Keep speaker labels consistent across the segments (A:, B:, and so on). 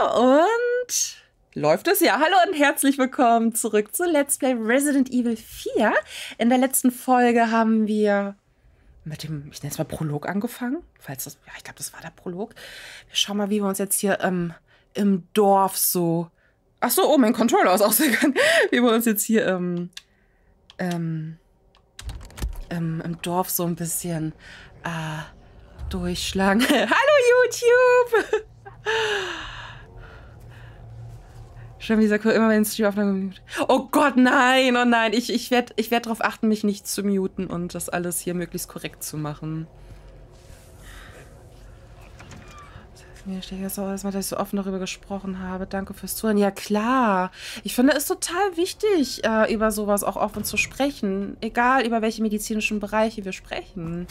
A: Und läuft es? Ja, hallo und herzlich willkommen zurück zu Let's Play Resident Evil 4. In der letzten Folge haben wir mit dem, ich nenne es mal Prolog angefangen. Falls das, ja, ich glaube, das war der Prolog. Wir schauen mal, wie wir uns jetzt hier ähm, im Dorf so. Ach so, oh, mein Controller ist ausgegangen. Wie wir uns jetzt hier ähm, ähm, ähm, im Dorf so ein bisschen äh, durchschlagen. Hallo YouTube! Schon wie gesagt, immer wenn Streamaufnahme. Oh Gott, nein, oh nein. Ich, ich werde ich werd darauf achten, mich nicht zu muten und das alles hier möglichst korrekt zu machen. Mir steht jetzt auch erstmal, dass ich so offen darüber gesprochen habe. Danke fürs Zuhören. Ja, klar. Ich finde es total wichtig, äh, über sowas auch offen zu sprechen. Egal, über welche medizinischen Bereiche wir sprechen.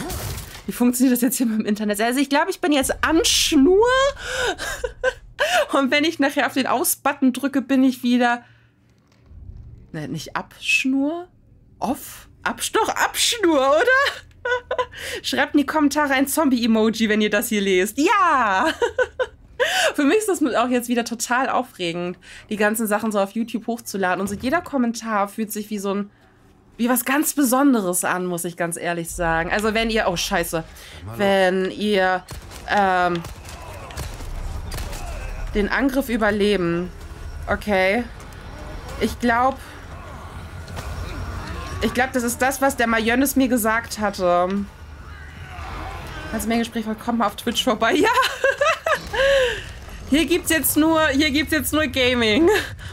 A: Wie funktioniert das jetzt hier mit dem Internet? Also, ich glaube, ich bin jetzt an Schnur. Und wenn ich nachher auf den Aus-Button drücke, bin ich wieder. Ne, nicht Abschnur? Off? Abstoch? Abschnur, oder? Schreibt in die Kommentare ein Zombie-Emoji, wenn ihr das hier lest. Ja! Für mich ist das auch jetzt wieder total aufregend, die ganzen Sachen so auf YouTube hochzuladen. Und so jeder Kommentar fühlt sich wie so ein. wie was ganz Besonderes an, muss ich ganz ehrlich sagen. Also, wenn ihr. Oh, Scheiße. Wenn ihr. Ähm, den Angriff überleben. Okay. Ich glaube... Ich glaube, das ist das, was der Majönes mir gesagt hatte. Als mein Gespräch kommt mal auf Twitch vorbei. Ja! Hier gibt's jetzt nur, hier gibt's jetzt nur Gaming.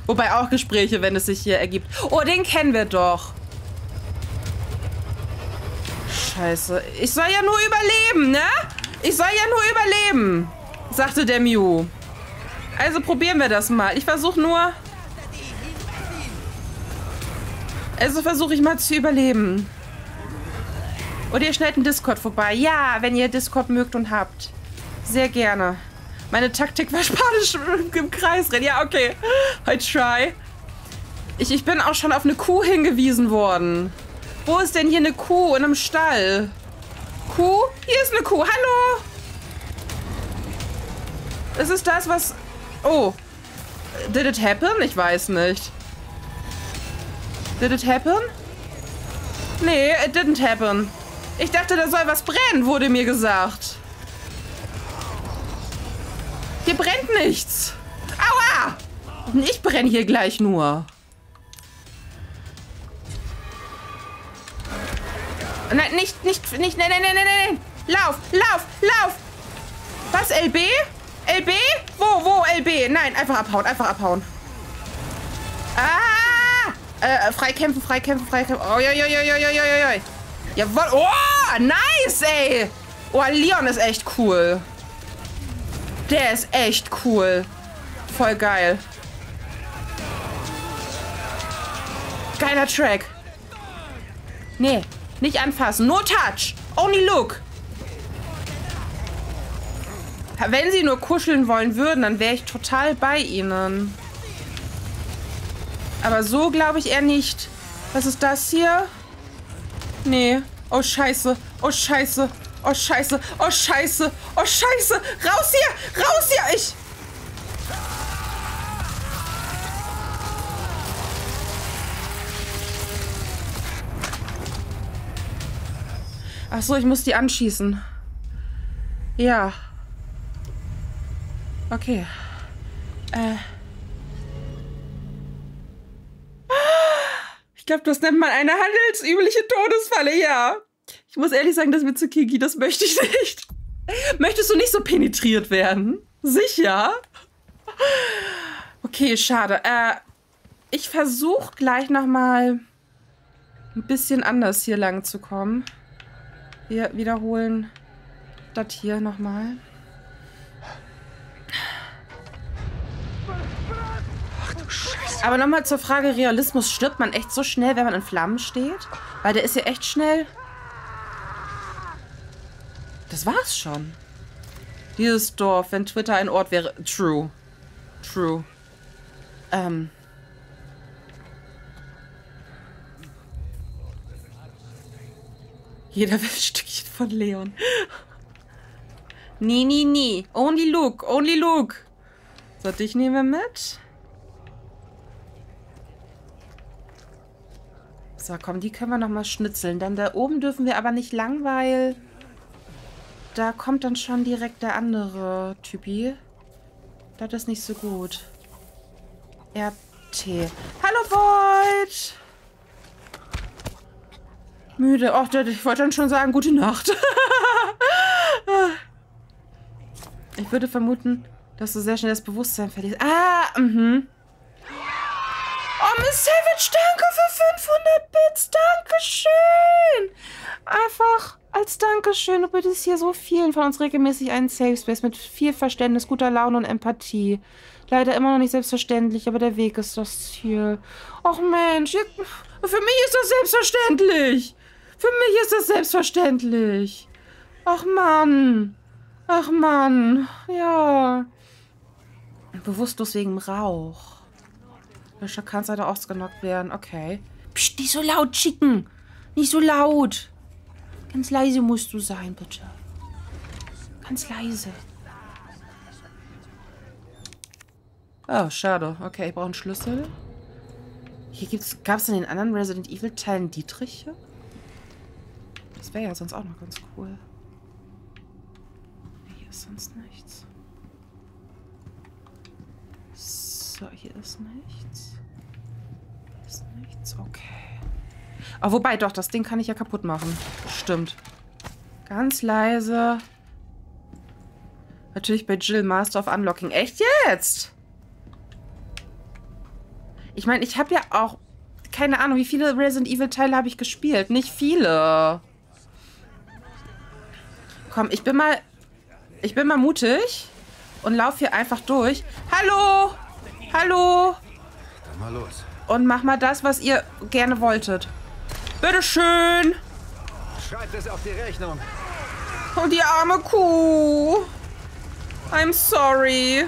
A: Wobei auch Gespräche, wenn es sich hier ergibt. Oh, den kennen wir doch. Scheiße. Ich soll ja nur überleben, ne? Ich soll ja nur überleben, sagte der Mew. Also probieren wir das mal. Ich versuche nur... Also versuche ich mal zu überleben. Oder ihr schneidet einen Discord vorbei. Ja, wenn ihr Discord mögt und habt. Sehr gerne. Meine Taktik war Spanisch im Kreis rennen. Ja, okay. I try. Ich, ich bin auch schon auf eine Kuh hingewiesen worden. Wo ist denn hier eine Kuh in einem Stall? Kuh? Hier ist eine Kuh. Hallo? Das ist das, was Oh. Did it happen? Ich weiß nicht. Did it happen? Nee, it didn't happen. Ich dachte, da soll was brennen, wurde mir gesagt. Hier brennt nichts. Aua! Ich brenne hier gleich nur. Nein, nicht, nicht, nicht, nein, nein, nein, nein, nein. Lauf, lauf, lauf. Was, LB? LB? Wo, wo, LB? Nein, einfach abhauen, einfach abhauen. Ah! Äh, freikämpfen, freikämpfen, freikämpfen. Oh, ja, ja, ja, ja, ja. Jawohl. Oh, nice, ey. Oh, Leon ist echt cool. Der ist echt cool. Voll geil. Geiler Track. Nee, nicht anfassen. No touch. Only look. Wenn sie nur kuscheln wollen würden, dann wäre ich total bei ihnen. Aber so glaube ich eher nicht. Was ist das hier? Nee. Oh, scheiße. Oh, scheiße. Oh, scheiße. Oh, scheiße. Oh, scheiße. Raus hier. Raus hier. Ich... Ach so, ich muss die anschießen. Ja. Okay. Äh. Ich glaube, das nennt man eine handelsübliche Todesfalle, ja. Ich muss ehrlich sagen, das mit Tsukiki, das möchte ich nicht. Möchtest du nicht so penetriert werden? Sicher? Okay, schade. Äh, ich versuche gleich noch mal ein bisschen anders hier lang zu kommen. Wir wiederholen das hier noch mal. Aber nochmal zur Frage Realismus. Stirbt man echt so schnell, wenn man in Flammen steht? Weil der ist ja echt schnell... Das war's schon. Dieses Dorf, wenn Twitter ein Ort wäre... True. True. Ähm... Jeder will ein Stückchen von Leon. Nee, nee, nee. Only look, only look. So, dich nehmen wir mit. So, komm, die können wir nochmal schnitzeln. Dann da oben dürfen wir aber nicht lang, weil da kommt dann schon direkt der andere Typi. Das ist nicht so gut. RT. Hallo, Void! Müde. Ach, ich wollte dann schon sagen, gute Nacht. ich würde vermuten, dass du sehr schnell das Bewusstsein verlierst. Ah, mhm. Miss Savage, danke für 500 Bits. Dankeschön. Einfach als Dankeschön. Du bittest hier so vielen von uns regelmäßig einen Safe Space mit viel Verständnis, guter Laune und Empathie. Leider immer noch nicht selbstverständlich, aber der Weg ist das Ziel. Och Mensch, für mich ist das selbstverständlich. Für mich ist das selbstverständlich. Ach Mann. Ach Mann. Ja. Bewusstlos wegen Rauch. Der Schakan sollte ausgenockt werden. Okay. Psst, nicht so laut, Chicken. Nicht so laut. Ganz leise musst du sein, bitte. Ganz leise. Oh, schade. Okay, ich brauche einen Schlüssel. Hier gab es in den anderen Resident Evil Teilen Dietriche? Das wäre ja sonst auch noch ganz cool. Hier ist sonst nichts. So, hier ist nichts. Hier ist nichts. Okay. Oh, wobei, doch, das Ding kann ich ja kaputt machen. Stimmt. Ganz leise. Natürlich bei Jill Master of Unlocking. Echt jetzt? Ich meine, ich habe ja auch... Keine Ahnung, wie viele Resident Evil Teile habe ich gespielt? Nicht viele. Komm, ich bin mal... Ich bin mal mutig. Und laufe hier einfach durch. Hallo! Hallo.
B: Dann mal los.
A: Und mach mal das, was ihr gerne wolltet. Bitteschön.
B: Schreibt es auf die Rechnung.
A: Und die arme Kuh. I'm sorry.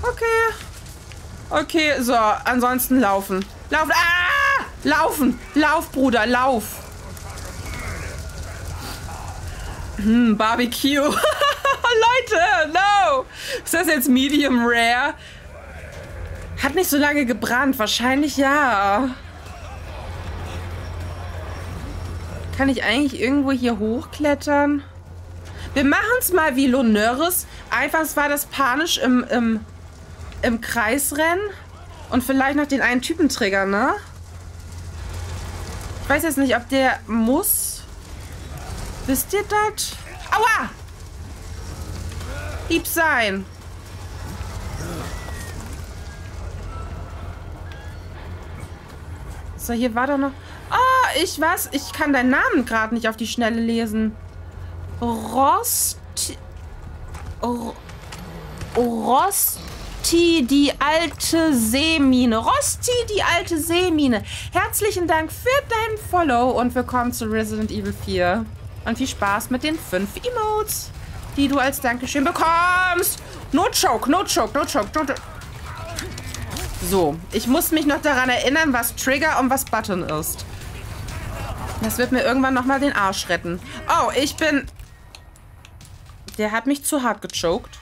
A: Okay. Okay, so. Ansonsten laufen. Laufen. Ah! Laufen. Lauf, Bruder. Lauf. Hm, Barbecue. Leute, no! Ist das jetzt Medium Rare? Hat nicht so lange gebrannt. Wahrscheinlich ja. Kann ich eigentlich irgendwo hier hochklettern? Wir machen es mal wie Lonöris. Einfach, es war das panisch im, im, im Kreisrennen. Und vielleicht noch den einen Typen triggern, ne? Ich weiß jetzt nicht, ob der muss. Wisst ihr das? Aua! lieb sein. So, hier war doch noch... Oh, ich was? Ich kann deinen Namen gerade nicht auf die Schnelle lesen. Rosti... Rosti, die alte Seemine. Rosti, die alte Seemine. Herzlichen Dank für dein Follow und willkommen zu Resident Evil 4. Und viel Spaß mit den fünf Emotes die du als Dankeschön bekommst. No choke, no choke, no choke, no choke. So, ich muss mich noch daran erinnern, was Trigger und was Button ist. Das wird mir irgendwann nochmal den Arsch retten. Oh, ich bin... Der hat mich zu hart gechoked.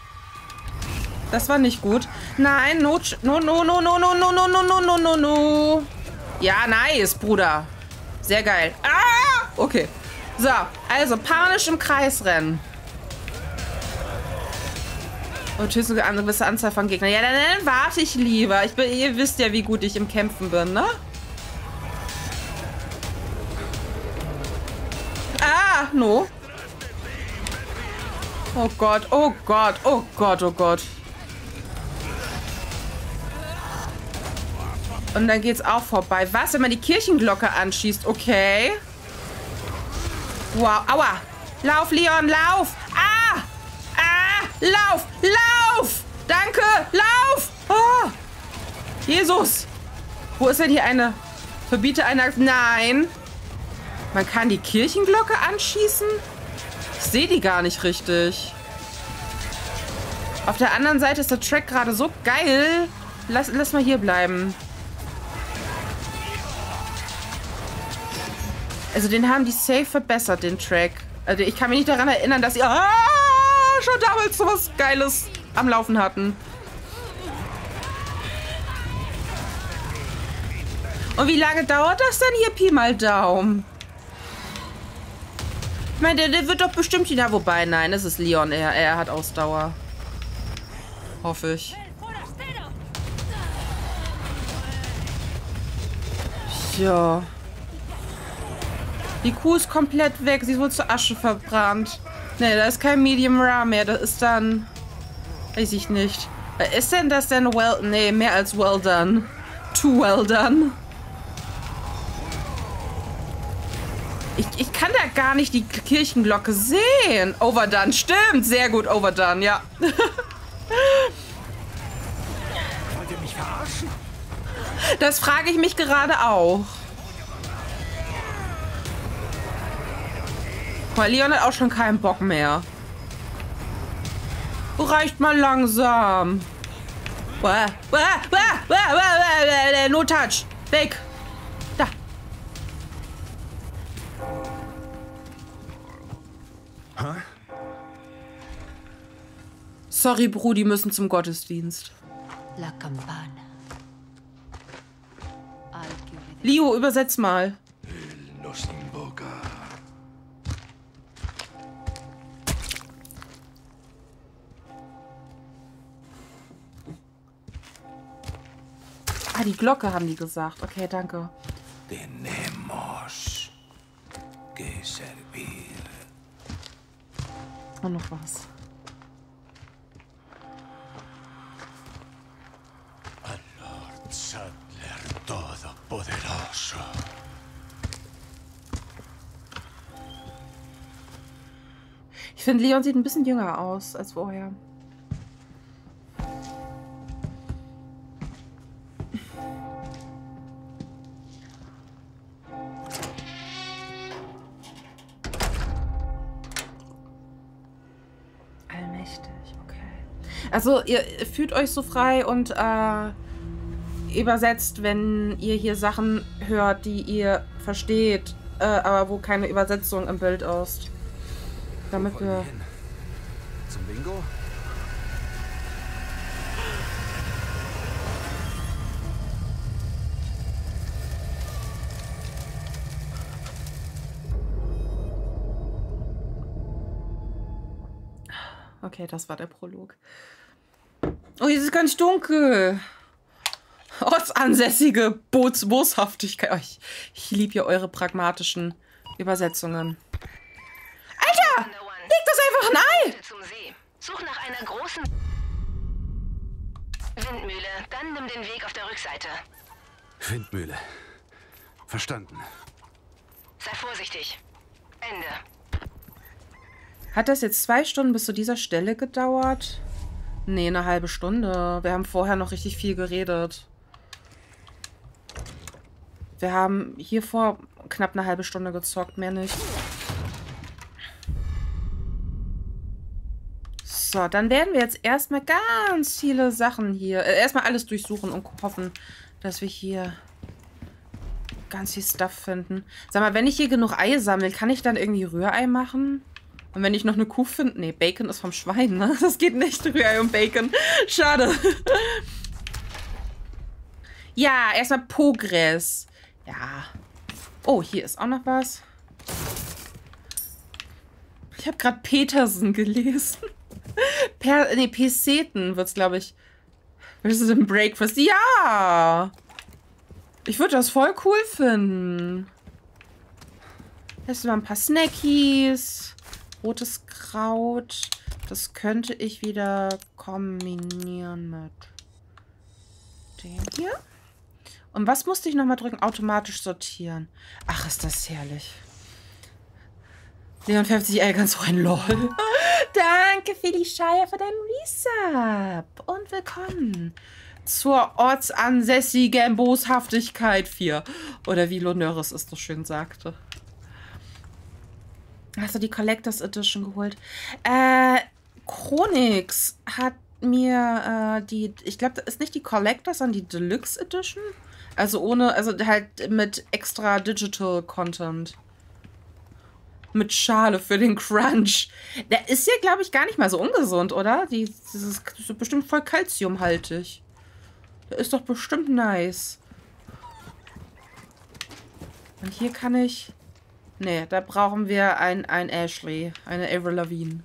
A: Das war nicht gut. Nein, no, no, no, no, no, no, no, no, no, no, no, no. Ja, nice, Bruder. Sehr geil. Ah! Okay. So, also panisch im Kreis rennen. Und tschüss, eine gewisse Anzahl von Gegnern. Ja, dann, dann warte ich lieber. Ich bin, ihr wisst ja, wie gut ich im Kämpfen bin, ne? No. Oh Gott, oh Gott, oh Gott, oh Gott. Und dann geht's auch vorbei. Was, wenn man die Kirchenglocke anschießt? Okay. Wow, aua. Lauf, Leon, lauf. Ah! Ah! Lauf! Lauf! Danke! Lauf! Oh. Jesus! Wo ist denn hier eine... Verbiete eine... Nein! Man kann die Kirchenglocke anschießen? Ich sehe die gar nicht richtig. Auf der anderen Seite ist der Track gerade so geil. Lass, lass mal hier bleiben. Also den haben die safe verbessert, den Track. Also ich kann mich nicht daran erinnern, dass ihr... Ah! schon damals so was Geiles am Laufen hatten. Und wie lange dauert das denn hier, Pi mal Daumen? Ich meine, der, der wird doch bestimmt wieder... Wobei, nein, es ist Leon. Er, er hat Ausdauer. Hoffe ich. Ja. Die Kuh ist komplett weg. Sie wohl zu Asche verbrannt. Ne, da ist kein Medium Rare mehr. Das ist dann... Weiß ich nicht. Ist denn das denn well... Ne, mehr als well done. Too well done. Gar nicht die Kirchenglocke sehen. Overdone, stimmt. Sehr gut, overdone, ja. Wollt ihr mich verarschen? Das frage ich mich gerade auch. Weil Leon hat auch schon keinen Bock mehr. Reicht mal langsam. No touch. Weg. Sorry, Brudi, müssen zum Gottesdienst. La Campana. Leo, übersetz mal. Ah, die Glocke haben die gesagt. Okay, danke. Tenemos que servir. Und noch was. Finde, Leon sieht ein bisschen jünger aus als vorher. Also ihr fühlt euch so frei und äh, übersetzt, wenn ihr hier Sachen hört, die ihr versteht, äh, aber wo keine Übersetzung im Bild ist. Damit wir... Zum Bingo? Okay, das war der Prolog. Oh, hier ist es ganz dunkel. Ortsansässige Boots Boshaftigkeit. Oh, ich ich liebe ja eure pragmatischen Übersetzungen. Einfach ein Ei! Such nach einer großen
B: Windmühle. Dann nimm den Weg auf der Rückseite. Windmühle. Verstanden.
A: Sei vorsichtig. Ende. Hat das jetzt zwei Stunden bis zu dieser Stelle gedauert? Nee, eine halbe Stunde. Wir haben vorher noch richtig viel geredet. Wir haben hier vor knapp eine halbe Stunde gezockt, mehr nicht. So, dann werden wir jetzt erstmal ganz viele Sachen hier... Äh, erstmal alles durchsuchen und hoffen, dass wir hier ganz viel Stuff finden. Sag mal, wenn ich hier genug Eier sammle, kann ich dann irgendwie Rührei machen? Und wenn ich noch eine Kuh finde... Nee, Bacon ist vom Schwein, ne? Das geht nicht. Rührei und Bacon. Schade. ja, erstmal Progress. Ja. Oh, hier ist auch noch was. Ich habe gerade Petersen gelesen. Per, nee, Peseten wird es, glaube ich. Was ist denn Breakfast? Ja! Ich würde das voll cool finden. Jetzt mal ein paar Snackies. Rotes Kraut. Das könnte ich wieder kombinieren mit dem hier. Und was musste ich nochmal drücken? Automatisch sortieren. Ach, ist das herrlich. Leon 50 L ganz rein, lol. Danke, Felicia, für deinen Resub. Und willkommen zur ortsansässigen Boshaftigkeit 4. Oder wie Lonöris es so schön sagte. Hast du die Collectors Edition geholt? Äh, Chronix hat mir äh, die, ich glaube, das ist nicht die Collectors, sondern die Deluxe Edition. Also ohne, also halt mit extra Digital Content. Mit Schale für den Crunch. Der ist ja, glaube ich, gar nicht mal so ungesund, oder? Die, das ist, das ist bestimmt voll kalziumhaltig. Der ist doch bestimmt nice. Und hier kann ich... Nee, da brauchen wir ein, ein Ashley. Eine Avril Lavigne.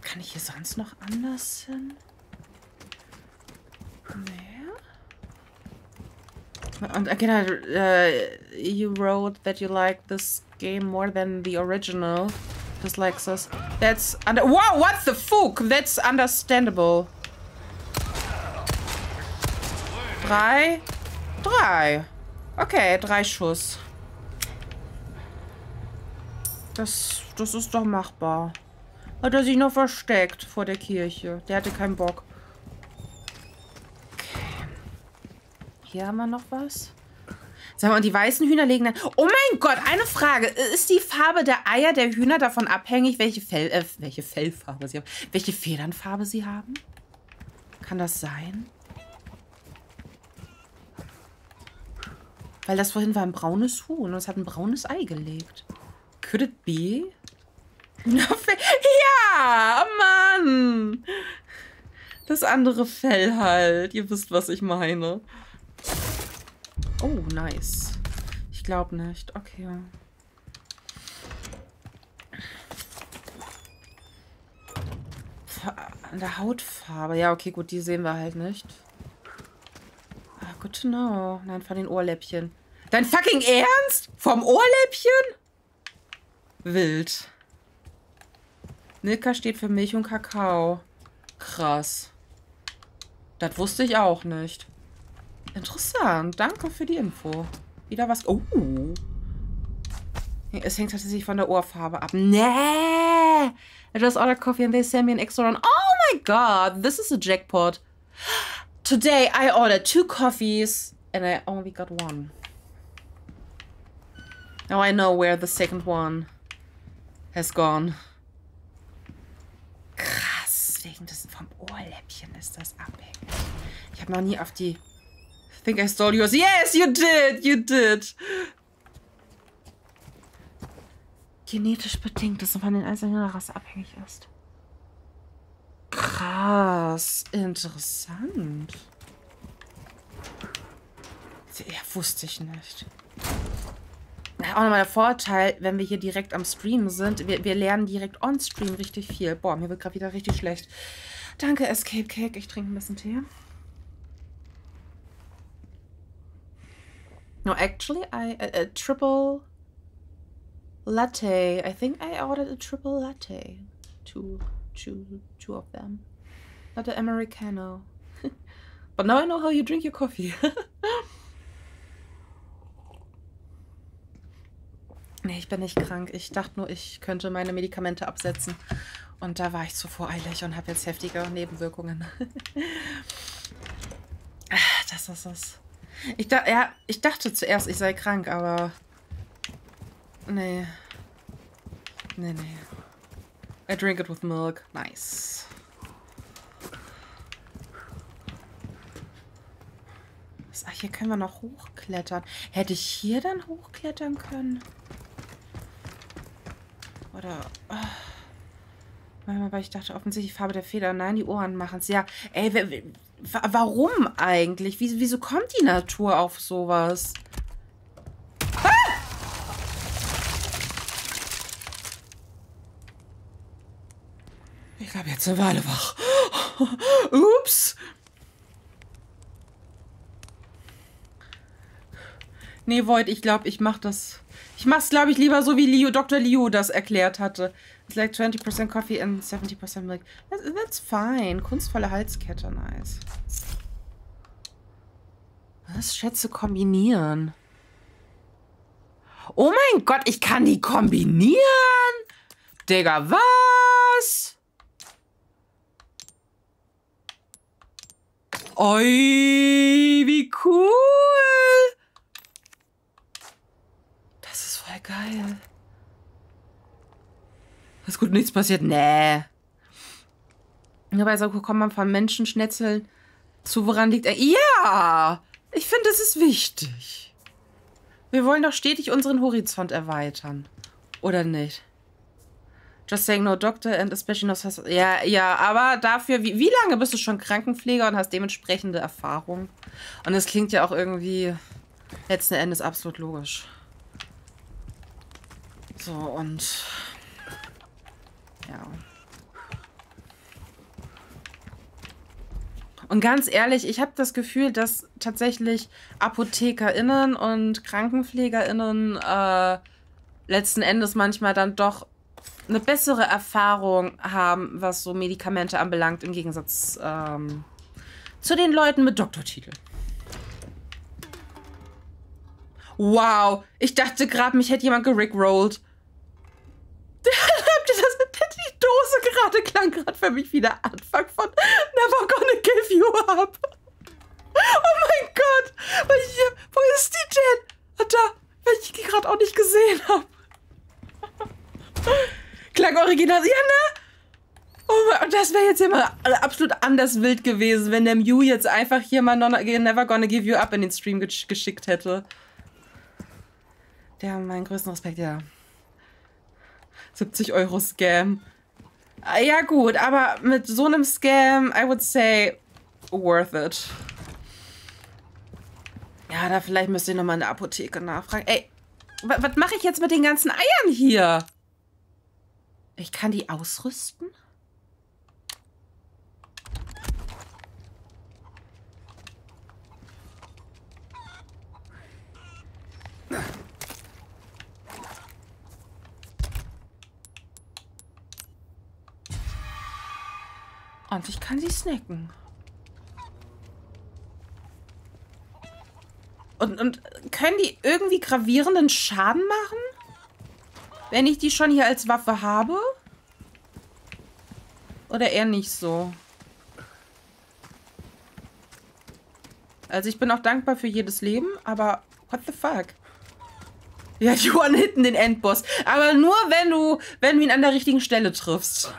A: Kann ich hier sonst noch anders hin? Nee. And again, uh, you wrote that you like this game more than the original. Dyslexis. That's under- Wow, what the fuck? That's understandable. Drei. Drei. Okay, drei Schuss. Das, das ist doch machbar. Hat er sich noch versteckt vor der Kirche. Der hatte keinen Bock. Hier haben wir noch was. Sag mal, und die weißen Hühner legen dann... Oh mein Gott, eine Frage. Ist die Farbe der Eier der Hühner davon abhängig, welche, Fell, äh, welche Fellfarbe sie haben? Welche Federnfarbe sie haben? Kann das sein? Weil das vorhin war ein braunes Huhn und es hat ein braunes Ei gelegt. Could it be? Ja, Mann! Das andere Fell halt. Ihr wisst, was ich meine. Oh, nice. Ich glaube nicht. Okay. An der Hautfarbe. Ja, okay, gut, die sehen wir halt nicht. Ah, good to know. Nein, von den Ohrläppchen. Dein fucking Ernst? Vom Ohrläppchen? Wild. Milka steht für Milch und Kakao. Krass. Das wusste ich auch nicht. Interessant. Danke für die Info. Wieder was. Oh. Es hängt tatsächlich von der Ohrfarbe ab. Nee. I just ordered coffee and they sent me an extra one. Oh my god. This is a jackpot. Today I ordered two coffees and I only got one. Now I know where the second one has gone. Krass. Wegen des vom Ohrläppchen ist das abhängig. Ich habe noch nie auf die think I stole yours. Yes, you did. You did. Genetisch bedingt, dass man von den einzelnen Rasse abhängig ist. Krass. Interessant. Ja, wusste ich nicht. Auch nochmal der Vorteil, wenn wir hier direkt am Stream sind. Wir, wir lernen direkt on-stream richtig viel. Boah, mir wird gerade wieder richtig schlecht. Danke, Escape Cake. Ich trinke ein bisschen Tee. No, actually, I a, a, triple latte. I think I ordered a triple latte. Two, two, two of them. Not an americano. but now I know how you drink your coffee. nee, ich bin nicht krank. Ich dachte nur, ich könnte meine Medikamente absetzen. Und da war ich zu voreilig und habe jetzt heftige Nebenwirkungen. das ist es. Ich, da, ja, ich dachte zuerst, ich sei krank, aber... Nee. Nee, nee. I drink it with milk. Nice. Ach, hier können wir noch hochklettern. Hätte ich hier dann hochklettern können? Oder... Oh. Weil ich dachte, offensichtlich Farbe der Feder. Nein, die Ohren machen es. Ja, ey, Warum eigentlich? Wieso, wieso kommt die Natur auf sowas? Ah! Ich habe jetzt eine Weile wach. Ups. Nee, Void, ich glaube, ich mache das. Ich mache es, glaube ich, lieber so, wie Liu, Dr. Liu das erklärt hatte. It's like 20% coffee and 70% milk. That's fine. Kunstvolle Halskette, nice. Was? Schätze kombinieren. Oh mein Gott, ich kann die kombinieren? Digga, was? Oi, wie cool. Das ist voll geil. Ist gut, nichts passiert. Nee. Dabei so kommt man von Menschenschnetzeln zu woran liegt er? Ja! Ich finde, das ist wichtig. Wir wollen doch stetig unseren Horizont erweitern. Oder nicht? Just saying no doctor and especially no... Ja, ja, aber dafür, wie, wie lange bist du schon Krankenpfleger und hast dementsprechende Erfahrung? Und es klingt ja auch irgendwie letzten Endes absolut logisch. So, und... Ja. Und ganz ehrlich, ich habe das Gefühl, dass tatsächlich ApothekerInnen und KrankenpflegerInnen äh, letzten Endes manchmal dann doch eine bessere Erfahrung haben, was so Medikamente anbelangt, im Gegensatz ähm, zu den Leuten mit Doktortitel. Wow, ich dachte gerade, mich hätte jemand gerickrollt. Die Dose gerade klang gerade für mich wie der Anfang von Never Gonna Give You Up. Oh mein Gott, wo ist die denn? Und da, weil ich die gerade auch nicht gesehen habe. Klang original. Ja, ne? Oh, und das wäre jetzt immer absolut anders wild gewesen, wenn der Mew jetzt einfach hier mal Never Gonna Give You Up in den Stream gesch geschickt hätte. Der meinen größten Respekt, ja. 70 Euro Scam. Ah, ja, gut, aber mit so einem Scam, I would say, worth it. Ja, da vielleicht müsste ich nochmal in der Apotheke nachfragen. Ey, was mache ich jetzt mit den ganzen Eiern hier? Ich kann die ausrüsten? Und ich kann sie snacken. Und, und können die irgendwie gravierenden Schaden machen? Wenn ich die schon hier als Waffe habe? Oder eher nicht so? Also ich bin auch dankbar für jedes Leben, aber what the fuck? Ja, die one-hitten den Endboss. Aber nur, wenn du, wenn du ihn an der richtigen Stelle triffst.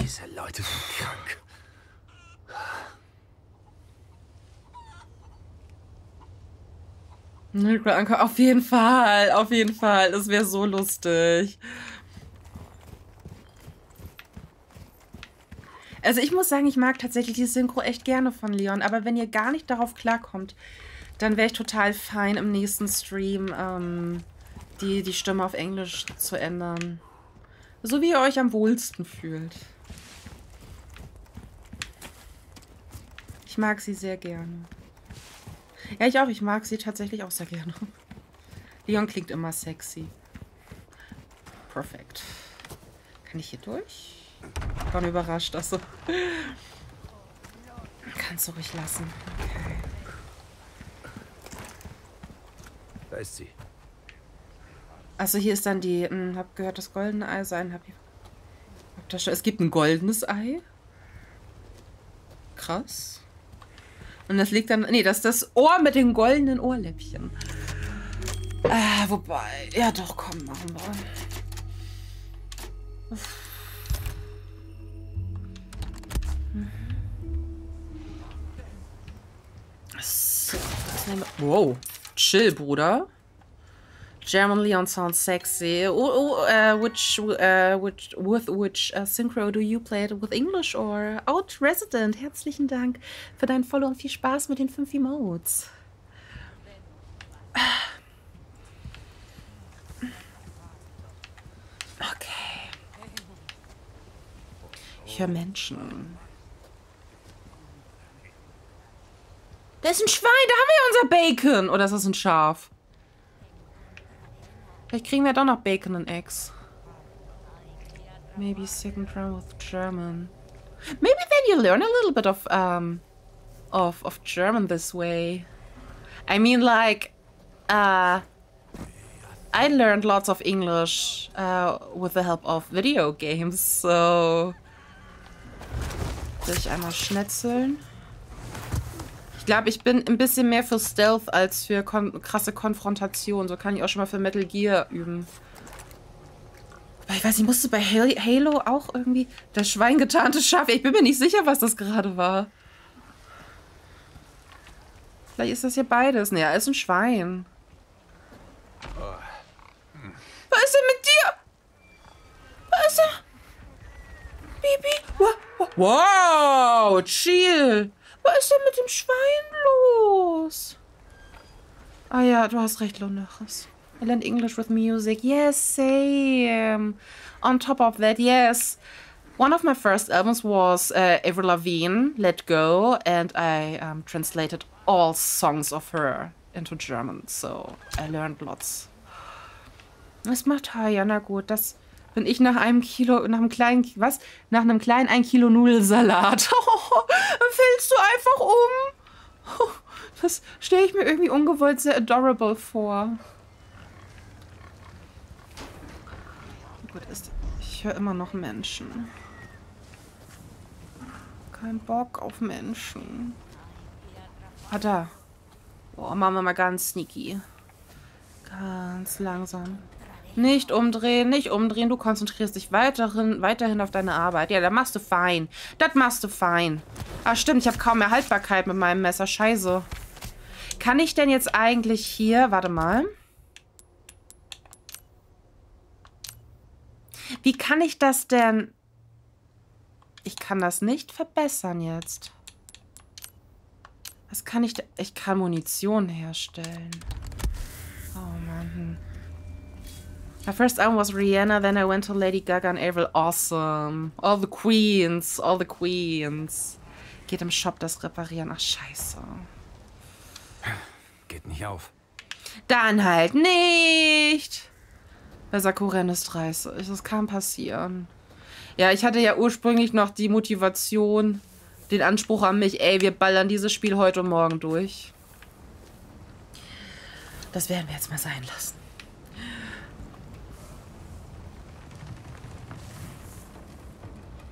C: Diese Leute sind krank.
A: Auf jeden Fall, auf jeden Fall. Das wäre so lustig. Also ich muss sagen, ich mag tatsächlich die Synchro echt gerne von Leon, aber wenn ihr gar nicht darauf klarkommt, dann wäre ich total fein im nächsten Stream ähm, die, die Stimme auf Englisch zu ändern. So wie ihr euch am wohlsten fühlt. Ich mag sie sehr gerne. Ja, ich auch. Ich mag sie tatsächlich auch sehr gerne. Leon klingt immer sexy. Perfekt. Kann ich hier durch? Ich war überrascht. Also. Kannst du ruhig lassen. Okay.
C: Da ist sie.
A: Also hier ist dann die, hm, hab gehört, das goldene Ei sein. Hab, hab das schon, es gibt ein goldenes Ei. Krass. Und das liegt dann. Nee, das ist das Ohr mit den goldenen Ohrläppchen. Äh, wobei. Ja, doch, komm, machen wir. So, das nehmen wir. Wow. Chill, Bruder. German Leon sounds sexy. Oh, oh, uh, which, uh, which, with which uh, Synchro do you play it? With English or Out Resident? Herzlichen Dank für deinen Follow und viel Spaß mit den fünf Emotes. Okay. Ich höre Menschen. Da ist ein Schwein, da haben wir unser Bacon. Oder ist das ein Schaf? Vielleicht kriegen wir doch noch Bacon und Eggs. Maybe second round with German. Maybe then you learn a little bit of um of of German this way. I mean like uh I learned lots of English uh, with the help of video games, so Will ich einmal schnetzeln? glaube, ich bin ein bisschen mehr für Stealth als für kon krasse Konfrontation. So kann ich auch schon mal für Metal Gear üben. Aber ich weiß, ich musste bei Halo auch irgendwie das Schwein getarnte Schaf. Ich bin mir nicht sicher, was das gerade war. Vielleicht ist das hier beides. Naja, ist ein Schwein. Was ist denn mit dir? Was ist er? Bibi? Wow, chill. Was ist denn mit dem Schwein los? Ah ja, du hast recht, Lunaris. I learned English with music. Yes, same. On top of that, yes. One of my first albums was uh, Avril Lavigne, Let Go, and I um, translated all songs of her into German, so I learned lots. Was macht Haya? Na gut, das bin ich nach einem Kilo, nach einem kleinen, was? Nach einem kleinen 1 Kilo Nudelsalat. Fällst du einfach um? Das stelle ich mir irgendwie ungewollt sehr adorable vor. Ich höre immer noch Menschen. Kein Bock auf Menschen. Ah, da. Boah, machen wir mal ganz sneaky. Ganz langsam. Nicht umdrehen, nicht umdrehen. Du konzentrierst dich weiterhin, weiterhin auf deine Arbeit. Ja, da machst du fein. Das machst du fein. Ah, stimmt, ich habe kaum mehr Haltbarkeit mit meinem Messer. Scheiße. Kann ich denn jetzt eigentlich hier... Warte mal. Wie kann ich das denn... Ich kann das nicht verbessern jetzt. Was kann ich... Ich kann Munition herstellen. Oh Mann. My first album was Rihanna, then I went to Lady Gaga and Avril. Awesome. All the Queens, all the Queens. Geht im Shop das reparieren. Ach, scheiße.
C: Geht nicht auf.
A: Dann halt nicht. Bei Sakuren ist 30. Das kann passieren. Ja, ich hatte ja ursprünglich noch die Motivation, den Anspruch an mich, ey, wir ballern dieses Spiel heute und morgen durch. Das werden wir jetzt mal sein lassen.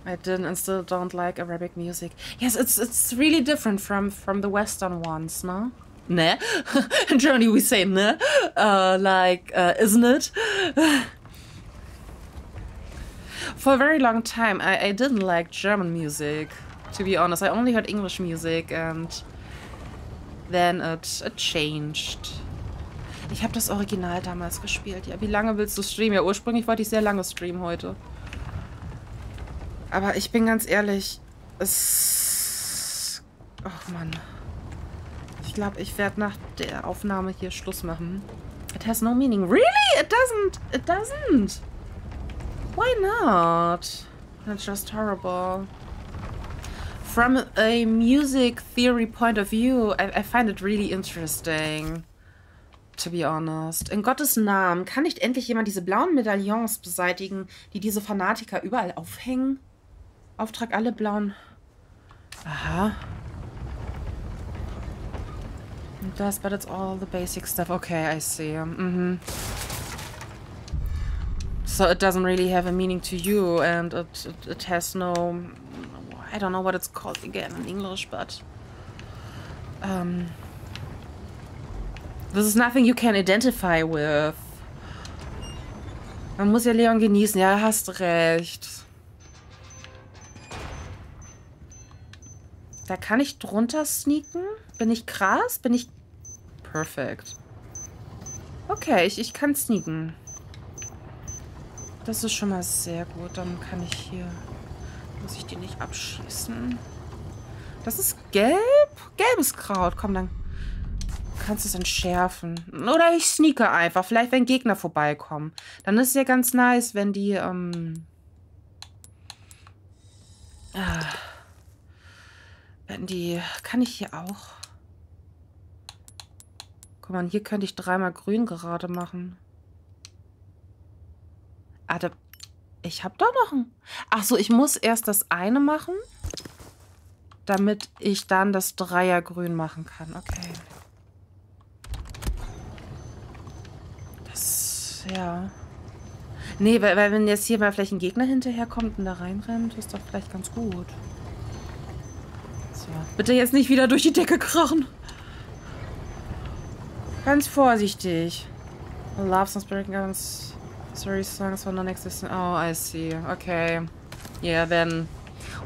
A: I didn't and still don't like Arabic music. Yes, it's it's really different from from the Western ones, no? Ne? In Germany we say ne? Uh, like, uh, isn't it? For a very long time, I, I didn't like German music, to be honest. I only heard English music and then it, it changed. Ich habe das Original damals gespielt. Ja, wie lange willst du streamen? Ja, ursprünglich wollte ich sehr lange streamen heute. Aber ich bin ganz ehrlich, es... Ach, Mann. Ich glaube, ich werde nach der Aufnahme hier Schluss machen. It has no meaning. Really? It doesn't. It doesn't. Why not? It's just horrible. From a music theory point of view, I, I find it really interesting. To be honest. In Gottes Namen, kann nicht endlich jemand diese blauen Medaillons beseitigen, die diese Fanatiker überall aufhängen? Auftrag alle blauen. Aha. It does, but it's all the basic stuff. Okay, I see. Mm-hmm. So it doesn't really have a meaning to you, and it, it, it has no... I don't know what it's called again in English, but... Um, this is nothing you can identify with. Man muss ja Leon genießen. Ja, hast recht. Da kann ich drunter sneaken? Bin ich krass? Bin ich... Perfekt. Okay, ich, ich kann sneaken. Das ist schon mal sehr gut. Dann kann ich hier... Muss ich die nicht abschießen? Das ist gelb? Gelbes Kraut. Komm, dann kannst du es entschärfen. Oder ich sneake einfach. Vielleicht, wenn Gegner vorbeikommen. Dann ist es ja ganz nice, wenn die... Ähm ah. Wenn die... Kann ich hier auch... Guck mal, hier könnte ich dreimal grün gerade machen. Ah, da... Ich habe doch noch ein... Ach so, ich muss erst das eine machen, damit ich dann das Dreiergrün machen kann. Okay. Das... Ja... Nee, weil, weil wenn jetzt hier mal vielleicht ein Gegner hinterherkommt und da reinrennt, ist doch vielleicht ganz gut. Bitte jetzt nicht wieder durch die Decke krachen. Ganz vorsichtig. Love songs breaking guns. Sorry songs for non-existent. Oh, I see. Okay. Yeah, then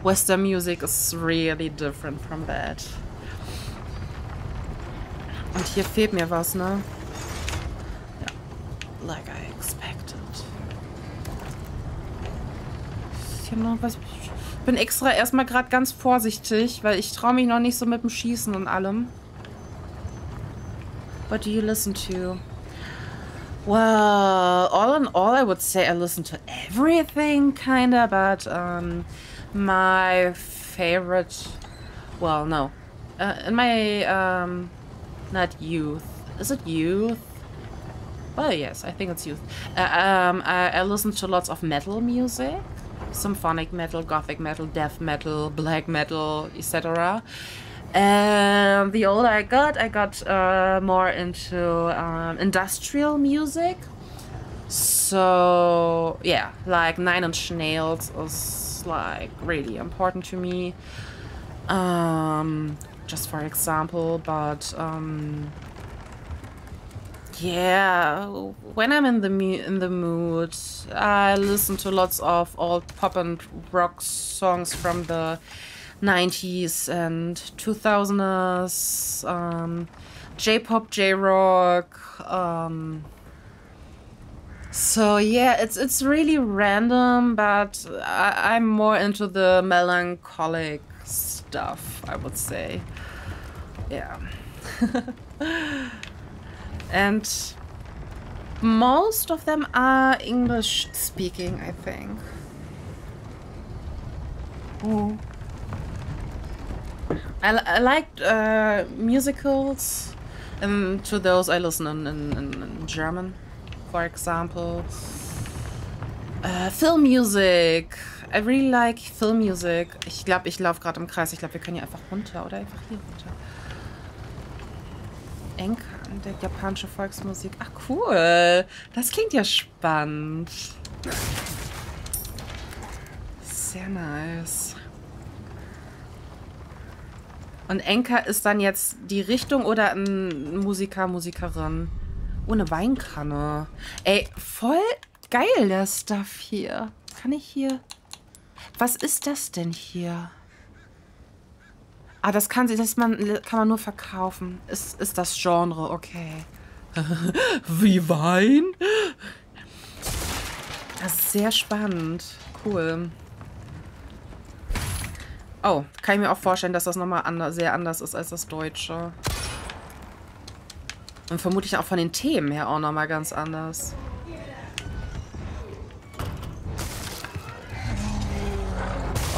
A: Western music is really different from that. Und hier fehlt mir was, ne? Ja. Like I expected. Ist hier noch was? Bin extra erstmal gerade ganz vorsichtig, weil ich traue mich noch nicht so mit dem Schießen und allem. What do you listen to? Well, all in all, I would say I listen to everything, kinda, but um, my favorite, well, no, uh, in my, um, not youth, is it youth? Well, yes, I think it's youth. Uh, um, I, I listen to lots of metal music, symphonic metal, gothic metal, death metal, black metal, etc. And the older I got, I got uh, more into um, industrial music. So yeah, like Nine Inch Nails is like really important to me. Um, just for example, but um, yeah, when I'm in the in the mood, I listen to lots of old pop and rock songs from the 90s and 2000s, um, J-pop, J-rock. Um, so yeah, it's it's really random, but I, I'm more into the melancholic stuff. I would say, yeah. and most of them are English speaking, I think. Oh. I, I like uh, musicals, and to those I listen in, in, in German, for example. Uh, film music. I really like film music. Ich glaube, ich laufe gerade im Kreis. Ich glaube, wir können hier einfach runter oder einfach hier runter. Enka entdeckt japanische Volksmusik. Ach cool. Das klingt ja spannend. Sehr nice. Und Enka ist dann jetzt die Richtung oder ein Musiker, Musikerin? Ohne Weinkanne. Ey, voll geil der Stuff hier. Kann ich hier... Was ist das denn hier? Ah, das kann, das man, kann man nur verkaufen. Ist, ist das Genre, okay. Wie Wein? Das ist sehr spannend. Cool. Oh, kann ich mir auch vorstellen, dass das nochmal anders, sehr anders ist als das Deutsche. Und vermutlich auch von den Themen her auch nochmal ganz anders.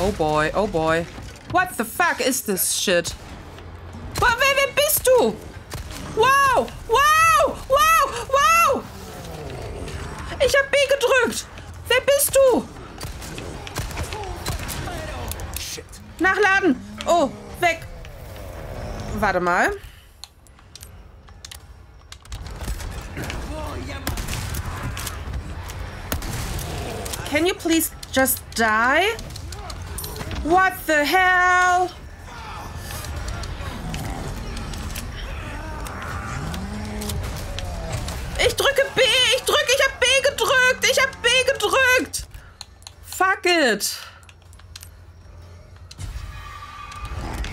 A: Oh boy, oh boy. What the fuck is this shit? Wow, wer, wer bist du? Wow, wow, wow, wow! Ich hab B gedrückt! Wer bist du? Nachladen! Oh, weg! Warte mal. Can you please just die? What the hell? Ich drücke B! Ich drücke! Ich hab B gedrückt! Ich hab B gedrückt! Fuck it!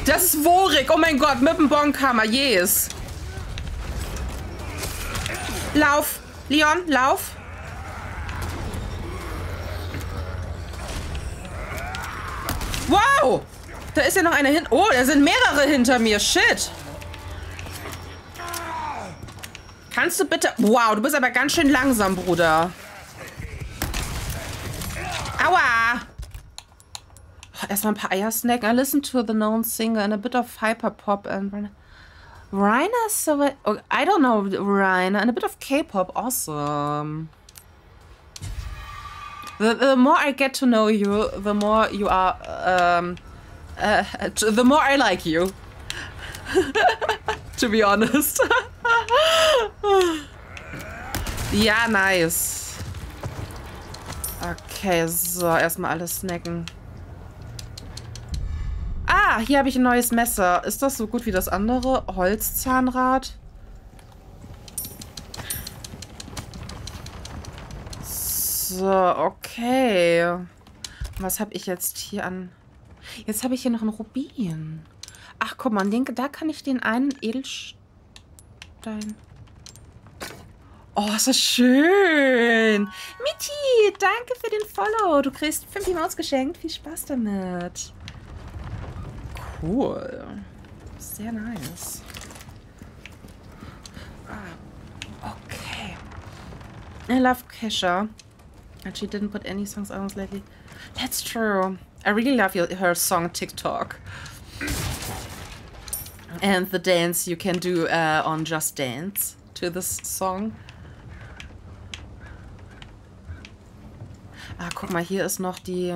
A: Das ist Worik. Oh mein Gott, mit dem Bonkhammer. Yes. Lauf. Leon, lauf. Wow. Da ist ja noch einer hin. Oh, da sind mehrere hinter mir. Shit. Kannst du bitte... Wow, du bist aber ganz schön langsam, Bruder. Aua. Erstmal ein paar Eier snacken. I listen to the known singer and a bit of hyper pop and Rainer so oh, I don't know Rainer and a bit of K-pop. Awesome. The, the more I get to know you, the more you are. Um, uh, the more I like you. to be honest. ja, nice. Okay, so, erstmal alles snacken. Ah, hier habe ich ein neues Messer. Ist das so gut wie das andere? Holzzahnrad. So, okay. Was habe ich jetzt hier an... Jetzt habe ich hier noch einen Rubin. Ach, guck mal, den, da kann ich den einen Edelstein... Oh, ist das schön. Miti, danke für den Follow. Du kriegst 5 Emotes geschenkt. Viel Spaß damit. Cool. Sehr nice. Ah, okay. I love Kesha. And she didn't put any songs on lately. That's true. I really love your, her song TikTok. And the dance you can do uh, on Just Dance to this song. Ah, guck mal, hier ist noch die...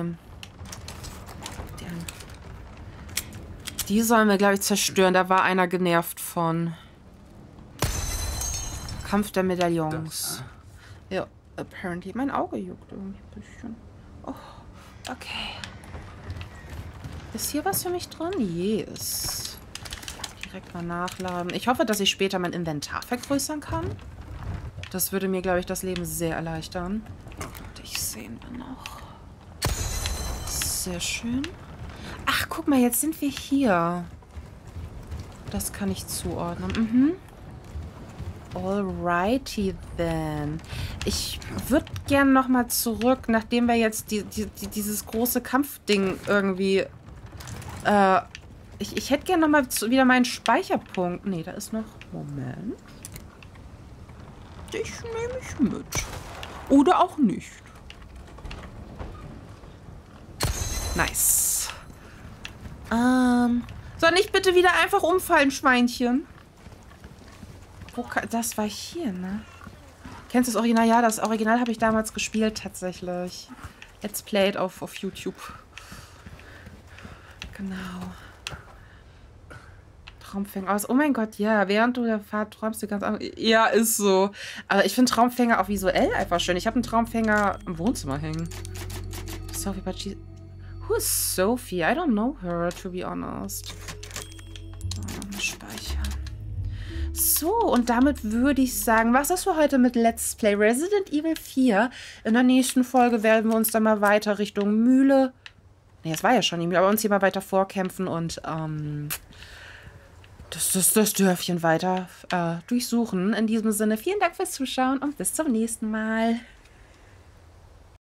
A: Die, die sollen wir, glaube ich, zerstören. Da war einer genervt von. Kampf der Medaillons. Das, ja, apparently. Mein Auge juckt irgendwie ein bisschen. Oh, okay. Ist hier was für mich drin? Yes. Direkt mal nachladen. Ich hoffe, dass ich später mein Inventar vergrößern kann. Das würde mir, glaube ich, das Leben sehr erleichtern dich sehen wir noch. Sehr schön. Ach, guck mal, jetzt sind wir hier. Das kann ich zuordnen. Mhm. Alrighty then. Ich würde gerne nochmal zurück, nachdem wir jetzt die, die, die, dieses große Kampfding irgendwie... Äh, ich, ich hätte gerne nochmal wieder meinen Speicherpunkt. Nee, da ist noch... Moment. Ich nehme ich mit. Oder auch nicht. Nice. Ähm. Soll nicht bitte wieder einfach umfallen, Schweinchen? Wo das war hier, ne? Kennst du das Original? Ja, das Original habe ich damals gespielt, tatsächlich. Let's Played auf, auf YouTube. Genau. Traumfänger aus. Oh mein Gott, ja. Während du der Fahrt träumst du ganz anders. Ja, ist so. Aber ich finde Traumfänger auch visuell einfach schön. Ich habe einen Traumfänger im Wohnzimmer hängen. Sophie Bachi. Who is Sophie? I don't know her, to be honest. So, und damit würde ich sagen, was ist für heute mit Let's Play Resident Evil 4? In der nächsten Folge werden wir uns dann mal weiter Richtung Mühle. Ne, es war ja schon die Mühle, aber uns hier mal weiter vorkämpfen und ähm, das, das, das Dörfchen weiter äh, durchsuchen. In diesem Sinne, vielen Dank fürs Zuschauen und bis zum nächsten Mal.